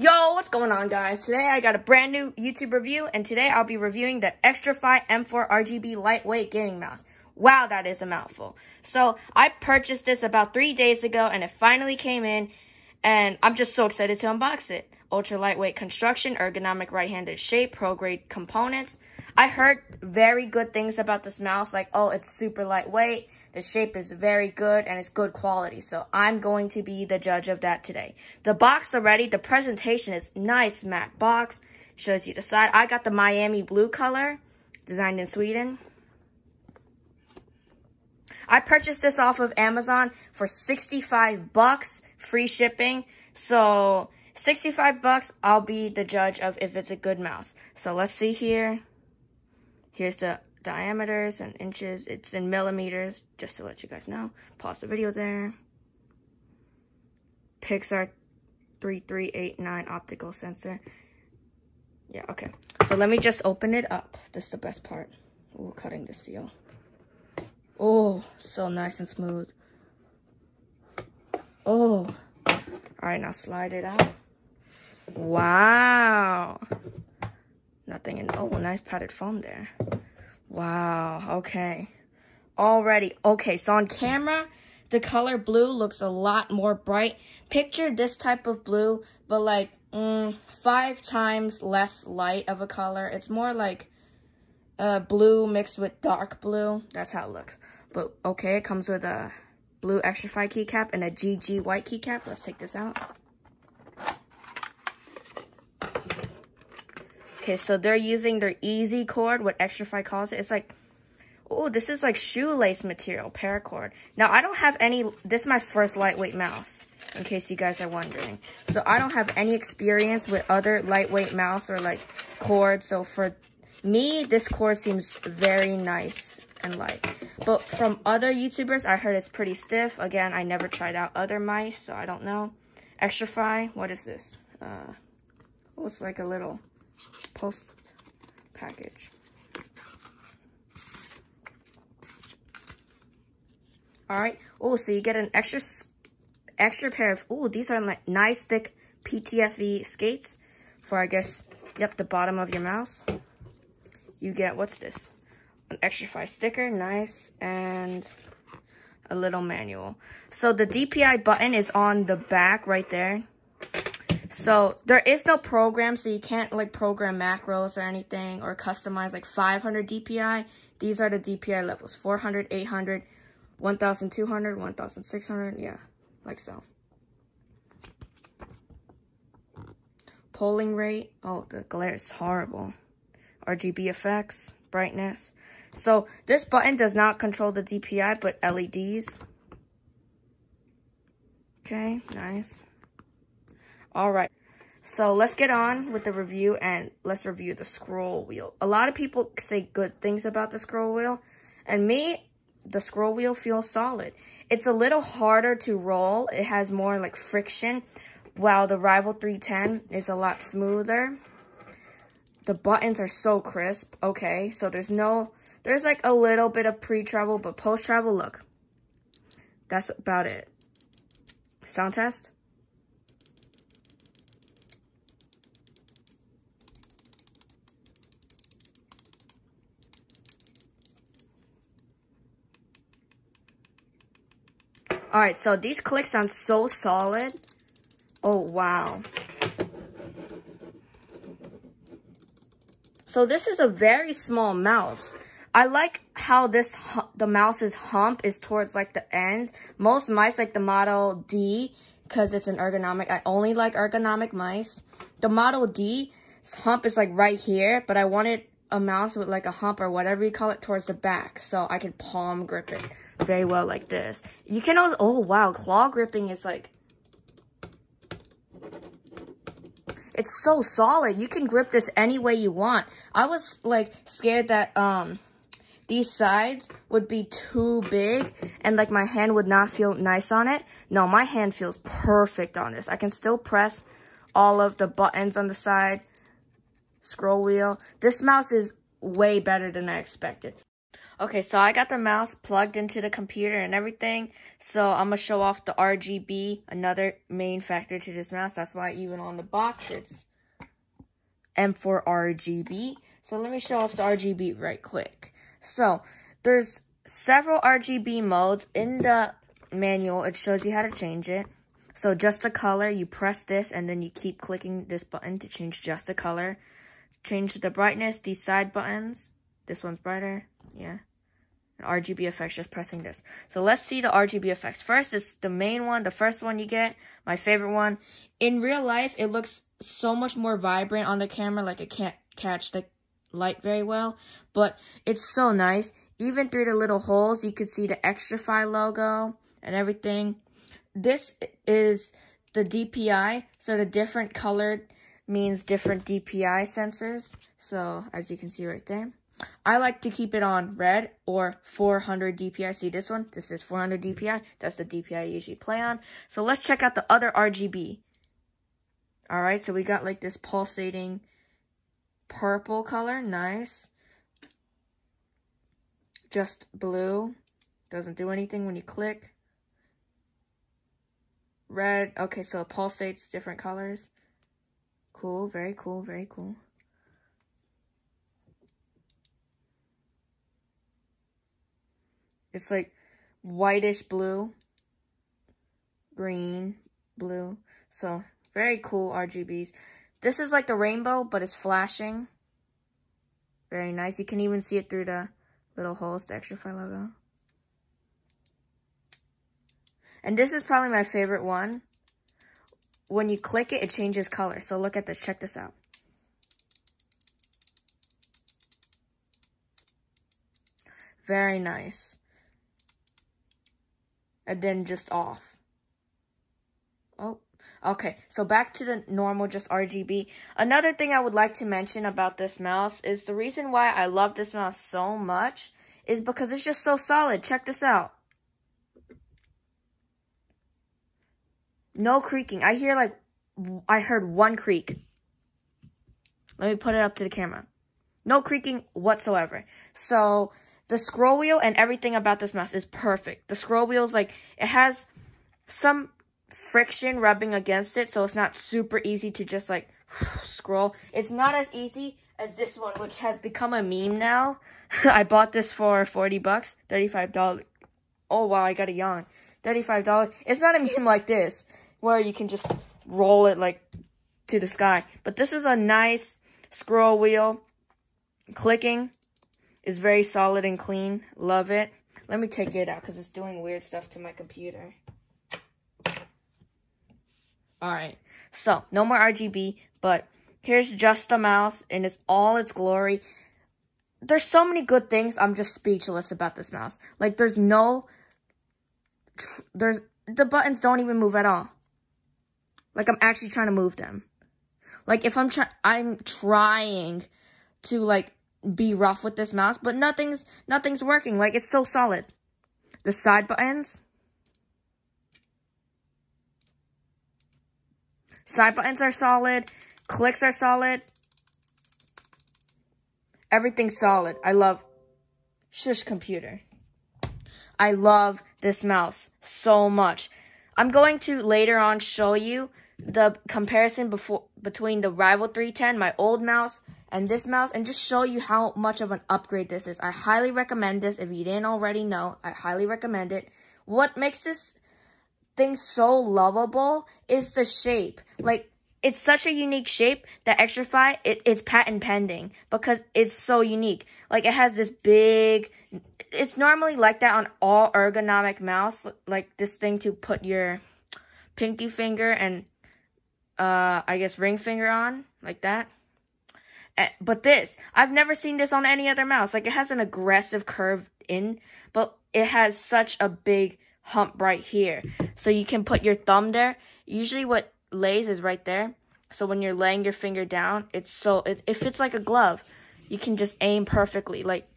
Yo, what's going on guys? Today I got a brand new YouTube review and today I'll be reviewing the Xtrfy M4 RGB lightweight gaming mouse. Wow, that is a mouthful. So I purchased this about three days ago and it finally came in and I'm just so excited to unbox it. Ultra lightweight construction, ergonomic right-handed shape, pro grade components. I heard very good things about this mouse like, oh, it's super lightweight the shape is very good and it's good quality. So I'm going to be the judge of that today. The box already, the presentation is nice matte box. Shows you the side. I got the Miami blue color, designed in Sweden. I purchased this off of Amazon for 65 bucks, free shipping. So 65 bucks, I'll be the judge of if it's a good mouse. So let's see here. Here's the diameters and inches. It's in millimeters, just to let you guys know. Pause the video there. PixArt 3389 optical sensor. Yeah, okay. So let me just open it up. This is the best part. Ooh, cutting the seal. Oh, so nice and smooth. Oh. All right, now slide it out. Wow. Nothing in, oh, nice padded foam there. Wow, okay. Already, okay, so on camera, the color blue looks a lot more bright. Picture this type of blue, but like mm, five times less light of a color. It's more like uh, blue mixed with dark blue. That's how it looks. But okay, it comes with a blue extra Xtrfy keycap and a GG white keycap. Let's take this out. Okay, so they're using their easy cord, what Xtrfy calls it. It's like, oh, this is like shoelace material, paracord. Now, I don't have any, this is my first lightweight mouse, in case you guys are wondering. So I don't have any experience with other lightweight mouse or like cord. So for me, this cord seems very nice and light. But from other YouTubers, I heard it's pretty stiff. Again, I never tried out other mice, so I don't know. Xtrfy, what is this? Uh, oh, it's like a little post package. All right. Oh, so you get an extra extra pair of, oh, these are like nice thick PTFE skates for, I guess, yep, the bottom of your mouse. You get, what's this? An Xtrfy sticker, nice, and a little manual. So the DPI button is on the back right there. So there is no program, so you can't like program macros or anything or customize like 500 DPI. These are the DPI levels, 400, 800, 1200, 1600, yeah, like so. Polling rate, oh, the glare is horrible. RGB effects, brightness. So this button does not control the DPI, but LEDs. Okay, nice. All right. So let's get on with the review and let's review the scroll wheel. A lot of people say good things about the scroll wheel. And me, the scroll wheel feels solid. It's a little harder to roll. It has more like friction. While the Rival 310 is a lot smoother. The buttons are so crisp. Okay, so there's no... There's like a little bit of pre-travel, but post-travel, look. That's about it. Sound test? All right, so these clicks sound so solid. Oh, wow. So this is a very small mouse. I like how this the mouse's hump is towards like the ends. Most mice like the Model D because it's an ergonomic. I only like ergonomic mice. The Model D hump is like right here, but I wanted a mouse with like a hump or whatever you call it towards the back so I can palm grip it very well like this. You can also, oh wow, claw gripping is like, it's so solid. You can grip this any way you want. I was like scared that um these sides would be too big and like my hand would not feel nice on it. No, my hand feels perfect on this. I can still press all of the buttons on the side scroll wheel. This mouse is way better than I expected. Okay, so I got the mouse plugged into the computer and everything. So I'm going to show off the RGB, another main factor to this mouse. That's why even on the box it's M4 RGB. So let me show off the RGB right quick. So there's several RGB modes. In the manual, it shows you how to change it. So just the color, you press this and then you keep clicking this button to change just the color. Change the brightness, these side buttons. This one's brighter, yeah. RGB effects, just pressing this. So let's see the RGB effects. First is the main one, the first one you get, my favorite one. In real life, it looks so much more vibrant on the camera, like it can't catch the light very well, but it's so nice. Even through the little holes, you could see the Xtrfy logo and everything. This is the DPI, so the different colored means different DPI sensors. So, as you can see right there. I like to keep it on red or 400 DPI. See this one? This is 400 DPI. That's the DPI I usually play on. So let's check out the other RGB. Alright, so we got like this pulsating purple color. Nice. Just blue. Doesn't do anything when you click. Red. Okay, so it pulsates different colors. Cool. Very cool. Very cool. It's like whitish blue, green, blue. So very cool RGBs. This is like the rainbow, but it's flashing. Very nice. You can even see it through the little holes, the Xtrfy logo. And this is probably my favorite one. When you click it, it changes color. So look at this. Check this out. Very nice and then just off. Oh, okay. So back to the normal, just RGB. Another thing I would like to mention about this mouse is the reason why I love this mouse so much is because it's just so solid. Check this out. No creaking. I hear like, I heard one creak. Let me put it up to the camera. No creaking whatsoever. So, the scroll wheel and everything about this mouse is perfect. The scroll wheel is like, it has some friction rubbing against it, so it's not super easy to just like scroll. It's not as easy as this one, which has become a meme now. I bought this for 40 bucks, $35. Oh wow, I got a yawn. $35. It's not a meme like this, where you can just roll it like to the sky. But this is a nice scroll wheel. Clicking is very solid and clean. Love it. Let me take it out because it's doing weird stuff to my computer. Alright, so no more RGB, but here's just the mouse in its all its glory. There's so many good things, I'm just speechless about this mouse. Like, there's no, there's, the buttons don't even move at all. Like, I'm actually trying to move them. Like, if I'm trying, I'm trying to, like, be rough with this mouse, but nothing's nothing's working. Like it's so solid. The side buttons. Side buttons are solid. Clicks are solid. Everything's solid. I love Shush Computer. I love this mouse so much. I'm going to later on show you the comparison before between the Rival 310, my old mouse, and this mouse and just show you how much of an upgrade this is. I highly recommend this. If you didn't already know, I highly recommend it. What makes this thing so lovable is the shape. Like, it's such a unique shape that Xtrfy, it, it's patent pending because it's so unique. Like, it has this big, it's normally like that on all ergonomic mouse, like this thing to put your pinky finger and, uh, I guess ring finger on, like that. Eh, but this, I've never seen this on any other mouse. Like, it has an aggressive curve in, but it has such a big hump right here. So you can put your thumb there. Usually what lays is right there. So when you're laying your finger down, it's so, it, it fits like a glove. You can just aim perfectly. Like,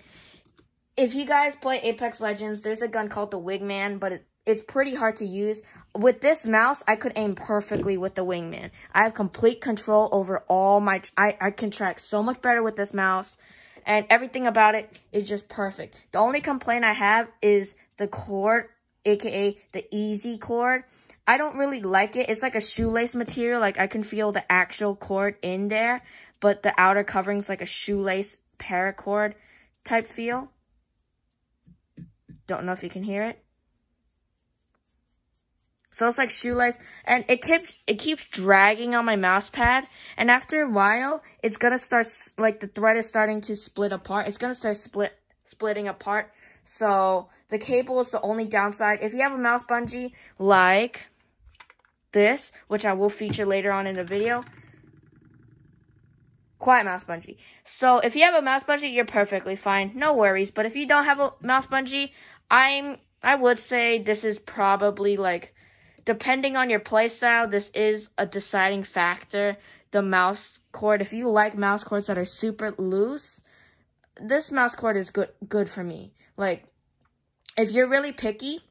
if you guys play Apex Legends, there's a gun called the Wingman, but it, it's pretty hard to use. With this mouse, I could aim perfectly with the Wingman. I have complete control over all my... I, I can track so much better with this mouse. and everything about it is just perfect. The only complaint I have is the cord, aka the easy cord. I don't really like it. It's like a shoelace material. Like I can feel the actual cord in there, but the outer covering is like a shoelace paracord type feel. Don't know if you can hear it. So it's like shoelace, and it keeps it keeps dragging on my mouse pad, and after a while, it's gonna start like the thread is starting to split apart. It's gonna start split splitting apart. So the cable is the only downside. If you have a mouse bungee like this, which I will feature later on in the video, quiet mouse bungee. So if you have a mouse bungee, you're perfectly fine, no worries. But if you don't have a mouse bungee, I'm I would say this is probably like depending on your playstyle, this is a deciding factor. The mouse cord, if you like mouse cords that are super loose, this mouse cord is good good for me. Like, if you're really picky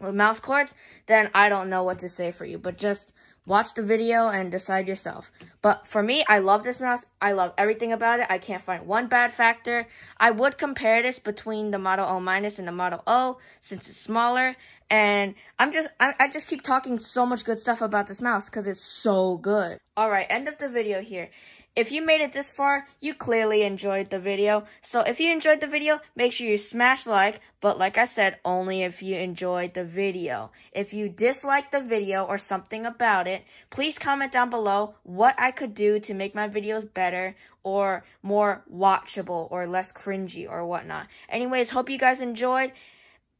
with mouse cords, then I don't know what to say for you. But just watch the video and decide yourself. But for me, I love this mouse. I love everything about it. I can't find one bad factor. I would compare this between the Model O minus and the Model O since it's smaller. And I'm just, I, I just keep talking so much good stuff about this mouse because it's so good. Alright, end of the video here. If you made it this far, you clearly enjoyed the video. So if you enjoyed the video, make sure you smash like, but like I said, only if you enjoyed the video. If you dislike the video or something about it, please comment down below what I could do to make my videos better or more watchable or less cringy or whatnot. Anyways, hope you guys enjoyed.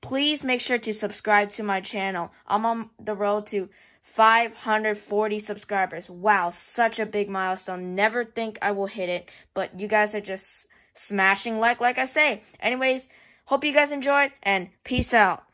Please make sure to subscribe to my channel. I'm on the road to 540 subscribers. Wow, such a big milestone. Never think I will hit it, but you guys are just smashing like, like I say. Anyways, hope you guys enjoyed, and peace out.